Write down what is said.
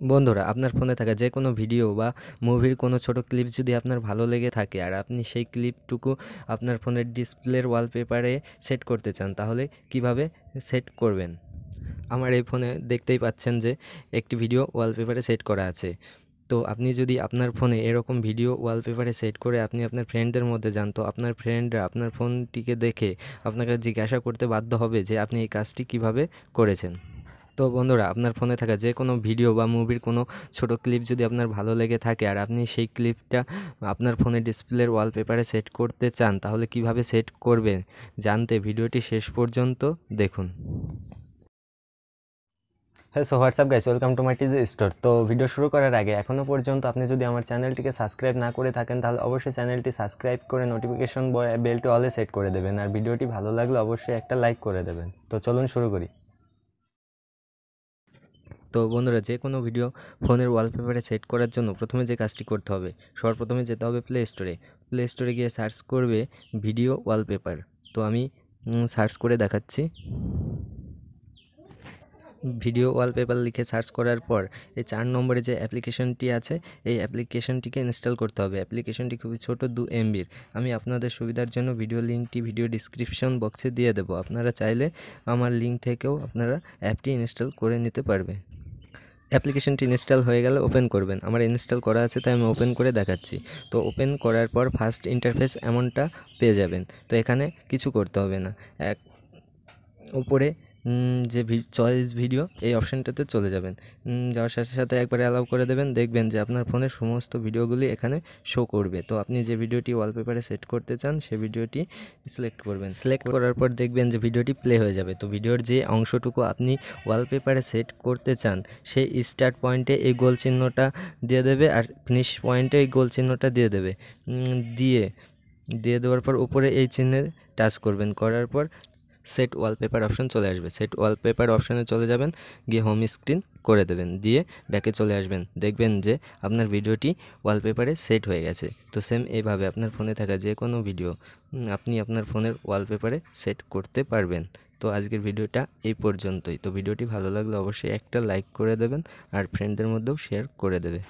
বন্ধুরা, আপনার ফোনে থাকা যে কোনো ভিডিও বা মুভির কোনো ছোট ক্লিপ যদি আপনার ভালো লেগে থাকে আর আপনি সেই ক্লিপটুকু আপনার ফোনের ডিসপ্লের ওয়ালপেপারে সেট করতে চান, তাহলে কীভাবে সেট করবেন? আমার এই ফোনে দেখতেই পাচ্ছেন যে একটি ভিডিও ওয়ালপেপারে সেট করা আছে। তো আপনি যদি আপনার ফোনে এরকম ভিডিও ওয়ালপেপারে সেট করে আপনি আপনার ফ্রেন্ডদের মধ্যে যান, তো আপনার ফ্রেন্ডরা আপনার ফোনটিকে দেখে আপনাকে জিজ্ঞাসা করতে বাধ্য হবে যে আপনি এই কাজটি কীভাবে করেছেন। তো বন্ধুরা, আপনার ফোনে থাকা যে কোনো ভিডিও বা মুভির কোনো ছোট ক্লিপ যদি আপনার ভালো লেগে থাকে আর আপনি সেই ক্লিপটা আপনার ফোনে ডিসপ্লের ওয়ালপেপারে সেট করতে চান, তাহলে কীভাবে সেট করবেন জানতে ভিডিওটি শেষ পর্যন্ত দেখুন। হ্যাঁ so WhatsApp guys welcome to my tease store তো ভিডিও শুরু করার আগে এখনও পর্যন্ত আপনি যদি আমার চ্যানেলটিকে সাবস্ক্রাইব না করে থাকেন, তাহলে অবশ্যই চ্যানেলটি সাবস্ক্রাইব করে নোটিফিকেশন বয় বেলটি অলে সেট করে দেবেন। আর ভিডিওটি ভালো লাগলে অবশ্যই একটা লাইক করে দেবেন। তো চলুন শুরু করি। তো বন্ধুরা যে কোনো ভিডিও ফোনের ওয়ালপেপারে সেট করার জন্য প্রথমে যে কাজটি করতে হবে, সর্বপ্রথমে যেতে হবে প্লে স্টোরে প্লে স্টোরে গিয়ে সার্চ করবে ভিডিও ওয়ালপেপার তো আমি সার্চ করে দেখাচ্ছি। ভিডিও ওয়ালপেপার লিখে সার্চ করার পর এই চার নম্বরে যে অ্যাপ্লিকেশনটি আছে, এই অ্যাপ্লিকেশনটিকে ইনস্টল করতে হবে। অ্যাপ্লিকেশনটি খুবই ছোট, দু এমবির আমি আপনাদের সুবিধার জন্য ভিডিও লিঙ্কটি ভিডিও ডিসক্রিপশন বক্সে দিয়ে দেবো। আপনারা চাইলে আমার লিঙ্ক থেকেও আপনারা অ্যাপটি ইনস্টল করে নিতে পারবে। অ্যাপ্লিকেশনটি ইনস্টল হয়ে গেলে ওপেন করবেন। আমার ইনস্টল করা আছে, তাই আমি ওপেন করে দেখাচ্ছি। তো ওপেন করার পর ফার্স্ট ইন্টারফেস এমনটা পেয়ে যাবেন। তো এখানে কিছু করতে হবে না। এক, উপরে যে চয়েস ভিডিও এই অপশানটাতে চলে যাবেন। যাওয়ার সাথে সাথে একবারে অ্যালাউ করে দেবেন। দেখবেন যে আপনার ফোনের সমস্ত ভিডিওগুলি এখানে শো করবে। তো আপনি যে ভিডিওটি ওয়ালপেপারে সেট করতে চান সে ভিডিওটি সিলেক্ট করবেন। সিলেক্ট করার পর দেখবেন যে ভিডিওটি প্লে হয়ে যাবে। তো ভিডিওর যে অংশটুকু আপনি ওয়ালপেপারে সেট করতে চান সেই স্টার্ট পয়েন্টে এই গোল চিহ্নটা দিয়ে দেবে আর ফিনিশ পয়েন্টে এই গোল চিহ্নটা দিয়ে দেবে। দিয়ে দিয়ে দেওয়ার পর উপরে এই চিহ্নে টাচ করবেন। করার পর সেট ওয়ালপেপার অপশান চলে আসবে। সেট ওয়ালপেপার অপশানে চলে যাবেন, গিয়ে হোম স্ক্রিন করে দেবেন। দিয়ে ব্যাকে চলে আসবেন। দেখবেন যে আপনার ভিডিওটি ওয়ালপেপারে সেট হয়ে গেছে। তো সেম এইভাবে আপনার ফোনে থাকা যে কোনো ভিডিও আপনি আপনার ফোনের ওয়ালপেপারে সেট করতে পারবেন। তো আজকের ভিডিওটা এই পর্যন্তই। তো ভিডিওটি ভালো লাগলে অবশ্যই একটা লাইক করে দেবেন আর ফ্রেন্ডদের মধ্যেও শেয়ার করে দেবে।